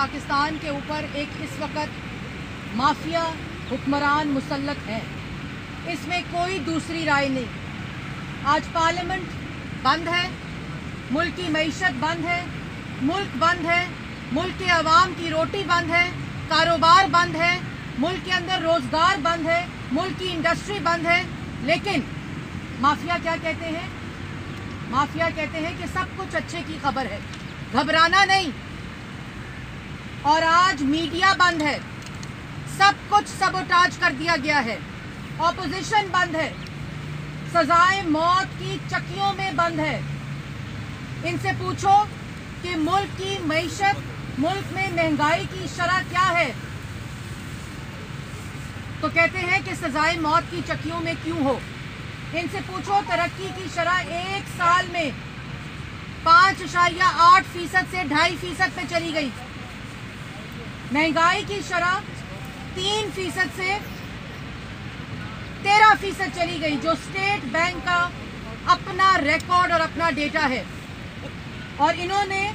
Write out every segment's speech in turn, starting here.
پاکستان کے اوپر ایک اس وقت مافیا حکمران مسلط ہے اس میں کوئی دوسری رائے نہیں۔ آج پارلیمنٹ بند ہے، ملک کی معیشت بند ہے، ملک بند ہے، ملک کے عوام کی روٹی بند ہے، کاروبار بند ہے، ملک کے اندر روزگار بند ہے، ملک کی انڈسٹری بند ہے۔ لیکن مافیا کیا کہتے ہیں؟ مافیا کہتے ہیں کہ سب کچھ اچھے کی خبر ہے۔ گھبرانا نہیں۔ اور آج میڈیا بند ہے۔ سب کچھ سبوٹاج کر دیا گیا ہے۔ اپوزیشن بند ہے۔ سزائیں موت کی چکیوں میں بند ہے۔ ان سے پوچھو کہ ملک کی معیشت، ملک میں مہنگائی کی شرح کیا ہے۔ تو کہتے ہیں کہ سزائے موت کی چکیوں میں کیوں ہو؟ ان سے پوچھو ترقی کی شرح ایک سال میں پانچ اشاریہ آٹھ فیصد سے ڈھائی فیصد پہ چلی گئی۔ مہنگائی کی شرح تین فیصد سے تیرہ فیصد چلی گئی، جو اسٹیٹ بینک کا اپنا ریکارڈ اور اپنا ڈیٹا ہے۔ اور انہوں نے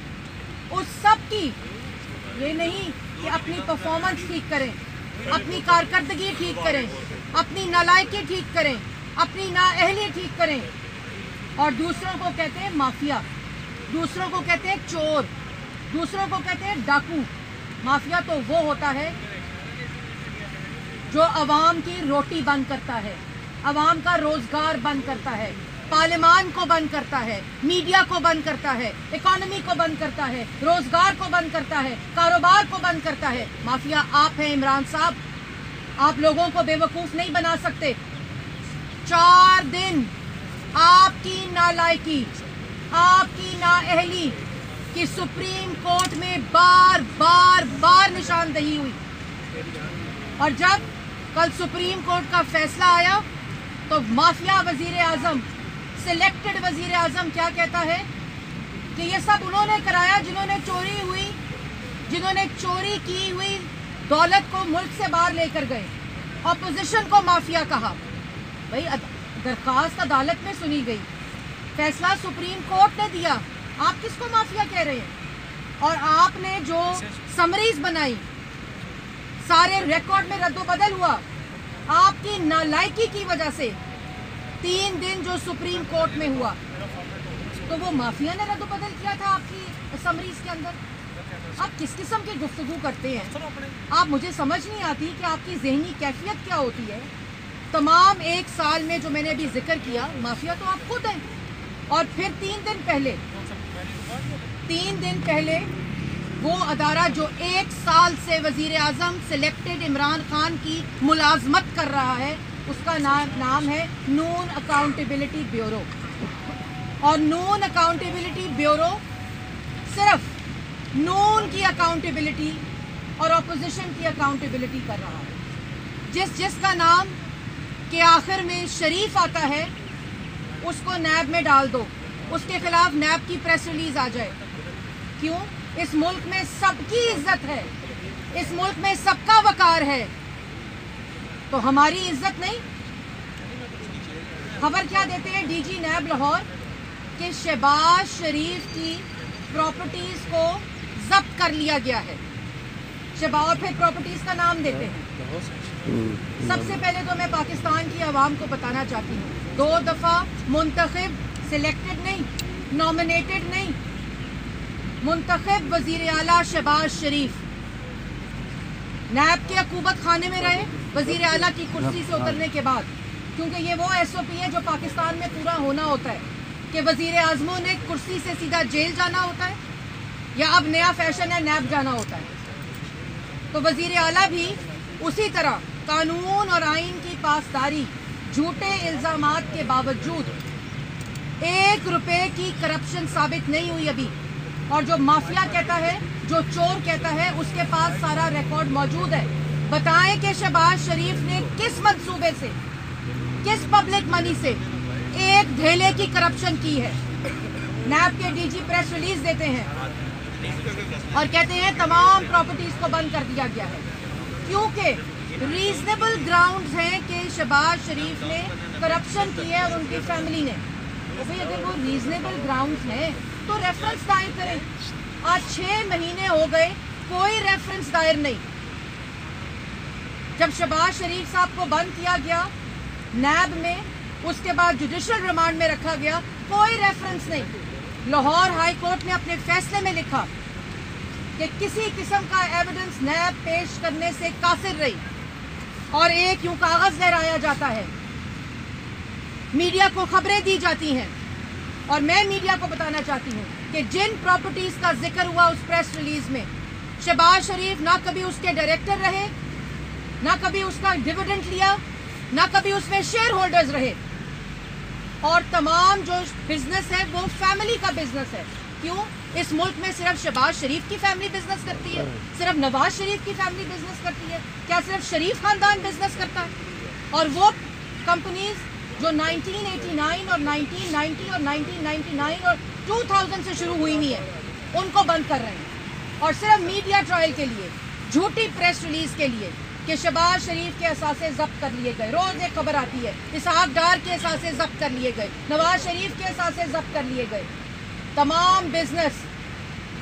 اس سب کی، یہ نہیں کہ اپنی پرفارمنس ٹھیک کریں، اپنی کارکردگی ٹھیک کریں، اپنی نالائکی ٹھیک کریں، اپنی نااہلی ٹھیک کریں۔ اور دوسروں کو کہتے ہیں مافیا، دوسروں کو کہتے ہیں چور، دوسروں کو کہتے ہیں ڈاکو۔ مافیا تو وہ ہوتا ہے جو عوام کی روٹی بند کرتا ہے، عوام کا روزگار بند کرتا ہے، پارلیمان کو بند کرتا ہے، میڈیا کو بند کرتا ہے، اکانومی کو بند کرتا ہے، روزگار کو بند کرتا ہے، کاروبار کو بند کرتا ہے۔ مافیا آپ ہیں عمران صاحب، آپ لوگوں کو بے وقوف نہیں بنا سکتے۔ چار دن آپ کی نالائکی، آپ کی نااہلی کہ سپریم کورٹ میں بار بار بار نشاندہی ہوئی۔ اور جب کل سپریم کورٹ کا فیصلہ آیا تو مافیا وزیر اعظم سلیکٹڈ وزیر اعظم کیا کہتا ہے کہ یہ سب انہوں نے کرایا جنہوں نے چوری ہوئی، جنہوں نے چوری کی ہوئی دولت کو ملک سے باہر لے کر گئے اپوزیشن کو مافیا کہا۔ بھائی، درخواست عدالت میں سنی گئی۔ فیصلہ سپریم کورٹ نے دیا۔ آپ کس کو مافیا کہہ رہے ہیں؟ اور آپ نے جو سمریز بنائی، سارے ریکارڈ میں رد و بدل ہوا، آپ کی نالائکی کی وجہ سے تین دن جو سپریم کورٹ میں ہوا، تو وہ مافیا نے رد و بدل کیا تھا آپ کی سمریز کے اندر؟ آپ کس قسم کی گفتگو کرتے ہیں؟ آپ مجھے سمجھ نہیں آتی کہ آپ کی ذہنی کیفیت کیا ہوتی ہے۔ تمام ایک سال میں جو میں نے ابھی ذکر کیا، مافیا تو آپ خود ہیں۔ اور پھر تین دن پہلے تین دن پہلے وہ ادارہ جو ایک سال سے وزیر اعظم سلیکٹڈ عمران خان کی ملازمت کر رہا ہے، اس کا نام نام ہے نون اکاؤنٹیبلٹی بیورو اور نون اکاؤنٹیبلٹی بیورو صرف نون کی اکاؤنٹیبلٹی اور اپوزیشن کی اکاؤنٹیبلٹی کر رہا ہے۔ جس جس کا نام کے آخر میں شریف آتا ہے، اس کو نیب میں ڈال دو، اس کے خلاف نیب کی پریس ریلیز آ جائے۔ کیوں؟ اس ملک میں سب کی عزت ہے۔ اس ملک میں سب کا وقار ہے۔ تو ہماری عزت نہیں؟ خبر کیا دیتے ہیں ڈی جی نیب لاہور کہ شہباز شریف کی پراپرٹیز کو ضبط کر لیا گیا ہے۔ شہباز پھر پراپرٹیز کا نام دیتے ہیں۔ سب سے پہلے تو میں پاکستان کی عوام کو بتانا چاہتی ہوں۔ دو دفعہ منتخب سلیکٹڈ نہیں نامنیٹڈ نہیں منتخب وزیر اعلیٰ شہباز شریف۔ نیب کے حکومت خانے میں رہے وزیر اعلیٰ کی کرسی سے اترنے کے بعد۔ کیونکہ یہ وہ ایس او پی ہے جو پاکستان میں پورا ہونا ہوتا ہے کہ وزیر اعظموں نے کرسی سے سیدھا جیل جانا ہوتا ہے یا اب نیا فیشن ہے نیب جانا ہوتا ہے۔ تو وزیر اعلیٰ بھی اسی طرح قانون اور آئین کی پاسداری جھوٹے الزامات کے باوجود ایک روپے کی کرپشن ثابت نہیں ہوئی ابھی۔ اور جو مافیا کہتا ہے، جو چور کہتا ہے، اس کے پاس سارا ریکارڈ موجود ہے۔ بتائیں کہ شہباز شریف نے کس منصوبے سے، کس پبلک منی سے ایک دھیلے کی کرپشن کی ہے؟ نیب کے ڈی جی پریس ریلیز دیتے ہیں۔ اور کہتے ہیں تمام پراپرٹیز کو بند کر دیا گیا ہے۔ کیونکہ ریزنیبل گراؤنڈز ہیں کہ شہباز شریف نے کرپشن کی ہے اور ان کی فیملی نے۔ وہ ریزنیبل گراؤنڈز ہیں۔ تو ریفرنس دائر کریں۔ آج چھ مہینے ہو گئے، کوئی ریفرنس دائر نہیں۔ جب شباز شریف صاحب کو بند کیا گیا، نیب میں، اس کے بعد جوڈیشل ریمانڈ میں رکھا گیا، کوئی ریفرنس نہیں۔ لاہور ہائی کورٹ نے اپنے فیصلے میں لکھا کہ کسی قسم کا ایویڈنس نیب پیش کرنے سے قاصر رہی اور ایک یوں کاغذ لہرایا جاتا ہے۔ میڈیا کو خبریں دی جاتی ہیں۔ اور میں میڈیا کو بتانا چاہتی ہوں کہ جن پراپرٹیز کا ذکر ہوا اس پریس ریلیز میں، شہباز شریف نہ کبھی اس کے ڈائریکٹر رہے، نہ کبھی اس کا ڈیوڈنٹ لیا، نہ کبھی اس میں شیئر ہولڈرز رہے۔ اور تمام جو بزنس ہے، وہ فیملی کا بزنس ہے۔ کیوں؟ اس ملک میں صرف شہباز شریف کی فیملی بزنس کرتی ہے، صرف نواز شریف کی فیملی بزنس کرتی ہے۔ کیا صرف شریف خاندان بزنس کرتا ہے؟ اور وہ کمپنیز جو 1989 اور 1990 اور 1999 اور 2000 سے شروع ہوئی نہیں ہے ان کو بند کر رہے ہیں۔ اور صرف میڈیا ٹرائل کے لیے، جھوٹی پریس ریلیز کے لیے کہ شباز شریف کے اثاثے ضبط کر لیے گئے۔ روز ایک خبر آتی ہے، اسحاق ڈار کے اثاثے ضبط کر لیے گئے۔ نواز شریف کے اثاثے ضبط کر لیے گئے۔ تمام بزنس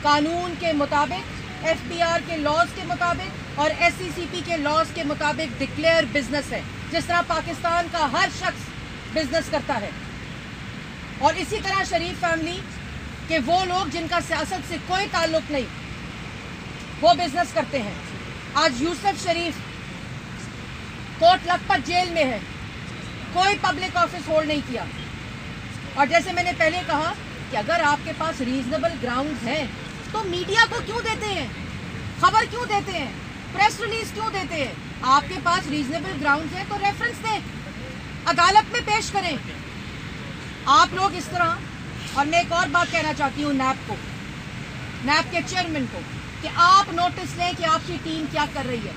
قانون کے مطابق ایف بی آر کے لاز کے مطابق اور ایس سی سی پی کے لاز کے مطابق ڈکلیئر بزنس ہے۔ جس طرح پاکستان کا ہر شخص بزنس کرتا ہے۔ اور اسی طرح شریف فیملی کہ وہ لوگ جن کا سیاست سے کوئی تعلق نہیں، وہ بزنس کرتے ہیں۔ آج یوسف شریف کوٹ لکھپت جیل میں ہے۔ کوئی پبلک آفس ہولڈ نہیں کیا۔ اور جیسے میں نے پہلے کہا کہ اگر آپ کے پاس ریزنیبل گراؤنڈ ہیں، تو میڈیا کو کیوں دیتے ہیں؟ خبر کیوں دیتے ہیں؟ پریس ریلیز کیوں دیتے ہیں؟ آپ کے پاس ریزنیبل گراؤنڈ ہیں تو ریفرنس دیں۔ عدالت میں پیش کریں۔ آپ لوگ اس طرح، اور میں ایک اور بات کہنا چاہتی ہوں نیپ کو نیپ کے چیئرمین کو، کہ آپ نوٹس لیں کہ آپ کی ٹیم کیا کر رہی ہے۔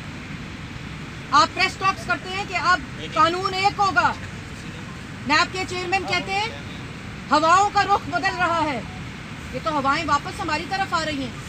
آپ پریس ٹاکس کرتے ہیں کہ اب قانون ایک ہوگا۔ نیپ کے چیئرمین کہتے ہیں، ہواؤں کا رخ بدل رہا ہے۔ یہ تو ہوائیں واپس ہماری طرف آ رہی ہیں۔